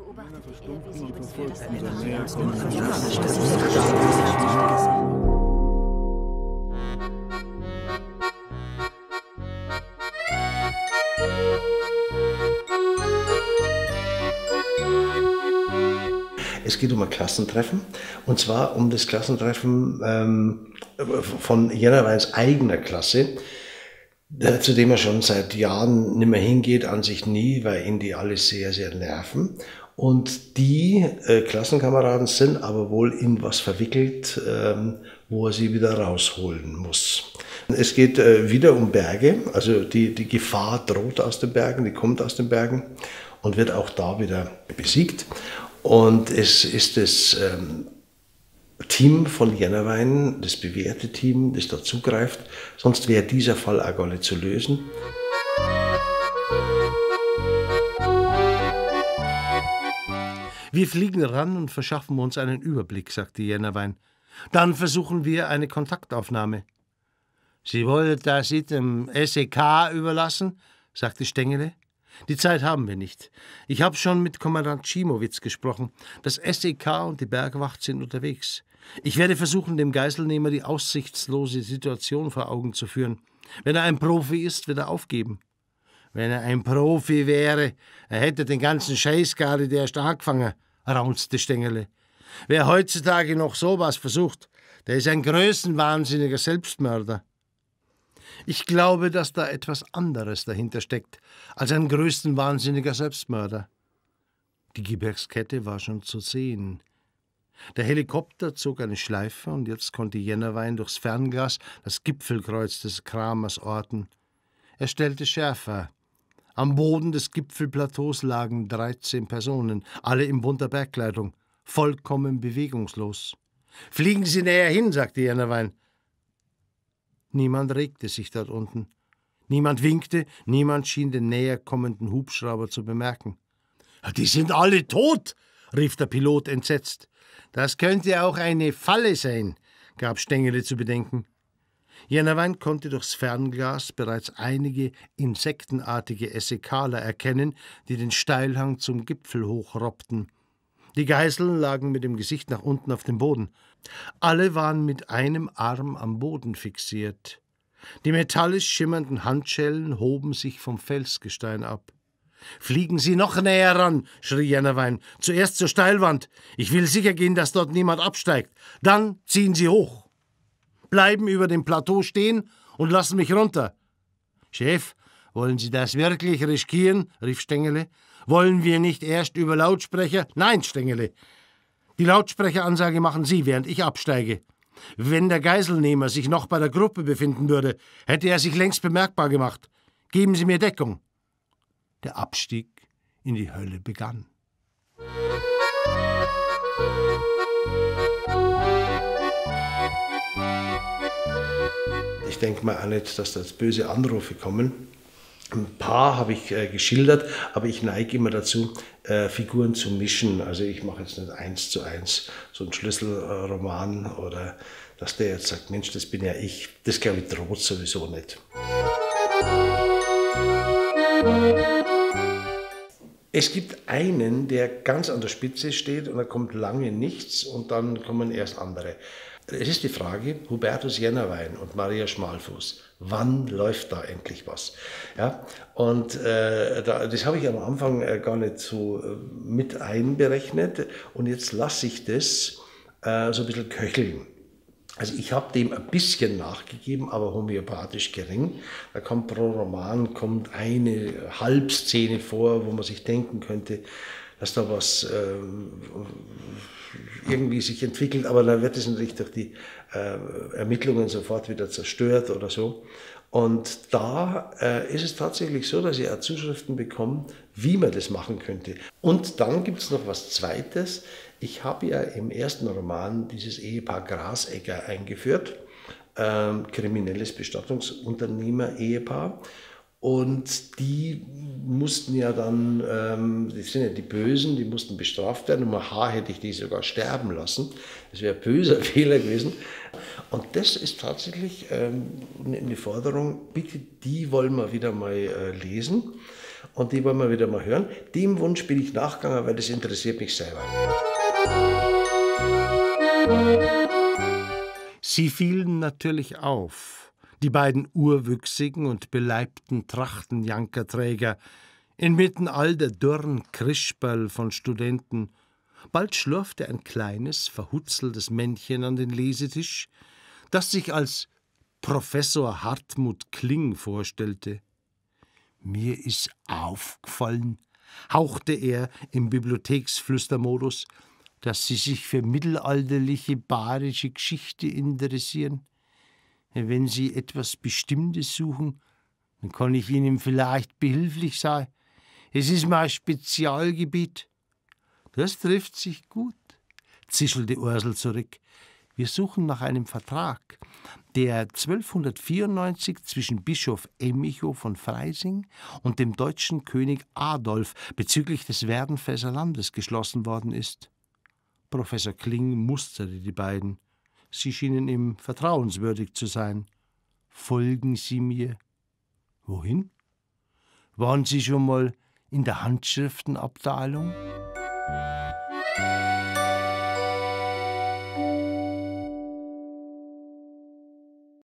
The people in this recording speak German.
beobachtete er, wie sie über das Feld Es geht um ein Klassentreffen und zwar um das Klassentreffen ähm, von Jennerweins eigener Klasse, äh, zu dem er schon seit Jahren nicht mehr hingeht, an sich nie, weil ihn die alle sehr, sehr nerven. Und die äh, Klassenkameraden sind aber wohl in was verwickelt, ähm, wo er sie wieder rausholen muss. Es geht äh, wieder um Berge, also die, die Gefahr droht aus den Bergen, die kommt aus den Bergen und wird auch da wieder besiegt. Und es ist das ähm, Team von Jennerwein, das bewährte Team, das da zugreift. Sonst wäre dieser Fall auch gar nicht zu lösen. Wir fliegen ran und verschaffen uns einen Überblick, sagte Jennerwein. Dann versuchen wir eine Kontaktaufnahme. Sie wollen das dem SEK überlassen? sagte Stengele. Die Zeit haben wir nicht. Ich habe schon mit Kommandant Schimowitz gesprochen. Das SEK und die Bergwacht sind unterwegs. Ich werde versuchen, dem Geiselnehmer die aussichtslose Situation vor Augen zu führen. Wenn er ein Profi ist, wird er aufgeben. Wenn er ein Profi wäre, er hätte den ganzen Scheiß gar nicht erst angefangen, raunzte Stengele. Wer heutzutage noch sowas versucht, der ist ein größenwahnsinniger Selbstmörder. Ich glaube, dass da etwas anderes dahinter steckt als ein größenwahnsinniger Selbstmörder. Die Gebirgskette war schon zu sehen. Der Helikopter zog eine Schleife und jetzt konnte Jennerwein durchs Fernglas das Gipfelkreuz des Kramers orten. Er stellte schärfer. Am Boden des Gipfelplateaus lagen dreizehn Personen, alle in bunter Bergkleidung, vollkommen bewegungslos. Fliegen Sie näher hin, sagte Jennerwein. Niemand regte sich dort unten. Niemand winkte, niemand schien den näher kommenden Hubschrauber zu bemerken. Die sind alle tot, rief der Pilot entsetzt. Das könnte auch eine Falle sein, gab Stengele zu bedenken. Jennerwein konnte durchs Fernglas bereits einige insektenartige Essekaler erkennen, die den Steilhang zum Gipfel hochrobbten. Die Geiseln lagen mit dem Gesicht nach unten auf dem Boden. Alle waren mit einem Arm am Boden fixiert. Die metallisch schimmernden Handschellen hoben sich vom Felsgestein ab. Fliegen Sie noch näher ran, schrie Jennerwein. Zuerst zur Steilwand. Ich will sicher gehen, dass dort niemand absteigt. Dann ziehen Sie hoch. Bleiben über dem Plateau stehen und lassen mich runter. Chef, wollen Sie das wirklich riskieren? rief Stengele. Wollen wir nicht erst über Lautsprecher? Nein, Stengele. Die Lautsprecheransage machen Sie, während ich absteige. Wenn der Geiselnehmer sich noch bei der Gruppe befinden würde, hätte er sich längst bemerkbar gemacht. Geben Sie mir Deckung. Der Abstieg in die Hölle begann. Ich denke mal auch nicht, dass da böse Anrufe kommen. Ein paar habe ich äh, geschildert, aber ich neige immer dazu, äh, Figuren zu mischen. Also ich mache jetzt nicht eins zu eins so einen Schlüsselroman oder dass der jetzt sagt, Mensch, das bin ja ich. Das glaube ich droht sowieso nicht. Es gibt einen, der ganz an der Spitze steht und da kommt lange nichts und dann kommen erst andere. Es ist die Frage, Hubertus Jennerwein und Maria Schmalfuß, wann läuft da endlich was? Ja, und äh, da, das habe ich am Anfang äh, gar nicht so äh, mit einberechnet und jetzt lasse ich das äh, so ein bisschen köcheln. Also ich habe dem ein bisschen nachgegeben, aber homöopathisch gering. Da kommt pro Roman kommt eine Halbszene vor, wo man sich denken könnte, dass da was äh, irgendwie sich entwickelt, aber dann wird es natürlich durch die äh, Ermittlungen sofort wieder zerstört oder so. Und da äh, ist es tatsächlich so, dass auch Zuschriften bekomme, wie man das machen könnte. Und dann gibt es noch was Zweites. Ich habe ja im ersten Roman dieses Ehepaar Grasegger eingeführt, ähm, kriminelles Bestattungsunternehmer-Ehepaar. Und die mussten ja dann, ähm, das sind ja die Bösen, die mussten bestraft werden. Um ein Haar hätte ich die sogar sterben lassen. Das wäre ein böser Fehler gewesen. Und das ist tatsächlich ähm, eine Forderung, bitte, die wollen wir wieder mal äh, lesen. und die wollen wir wieder mal hören. Dem Wunsch bin ich nachgegangen, weil das interessiert mich selber. Sie fielen natürlich auf, die beiden urwüchsigen und beleibten Trachtenjankerträger, inmitten all der dürren Krischperl von Studenten. Bald schlurfte ein kleines, verhutzeltes Männchen an den Lesetisch, das sich als Professor Hartmut Kling vorstellte. Mir ist aufgefallen, hauchte er im Bibliotheksflüstermodus, dass Sie sich für mittelalterliche bayerische Geschichte interessieren. Wenn Sie etwas Bestimmtes suchen, dann kann ich Ihnen vielleicht behilflich sein. Es ist mein Spezialgebiet. Das trifft sich gut, zischelte Ursel zurück. Wir suchen nach einem Vertrag, der 1294 zwischen Bischof Emmicho von Freising und dem deutschen König Adolf bezüglich des Werdenfelser Landes geschlossen worden ist. Professor Kling musterte die beiden. Sie schienen ihm vertrauenswürdig zu sein. Folgen Sie mir. Wohin? Waren Sie schon mal in der Handschriftenabteilung?